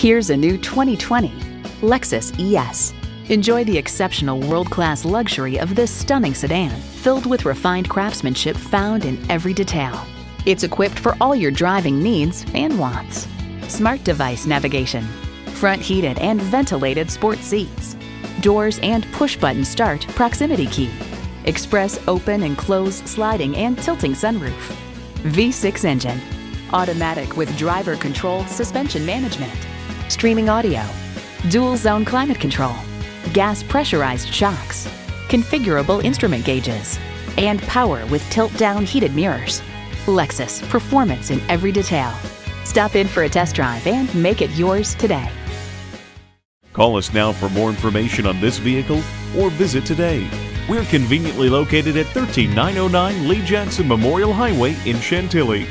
Here's a new 2020 Lexus ES. Enjoy the exceptional world-class luxury of this stunning sedan, filled with refined craftsmanship found in every detail. It's equipped for all your driving needs and wants. Smart device navigation, front heated and ventilated sport seats, doors and push-button start proximity key, express open and close sliding and tilting sunroof, V6 engine, automatic with driver control suspension management, streaming audio, dual zone climate control, gas pressurized shocks, configurable instrument gauges, and power with tilt down heated mirrors. Lexus, performance in every detail. Stop in for a test drive and make it yours today. Call us now for more information on this vehicle or visit today. We're conveniently located at 13909 Lee Jackson Memorial Highway in Chantilly.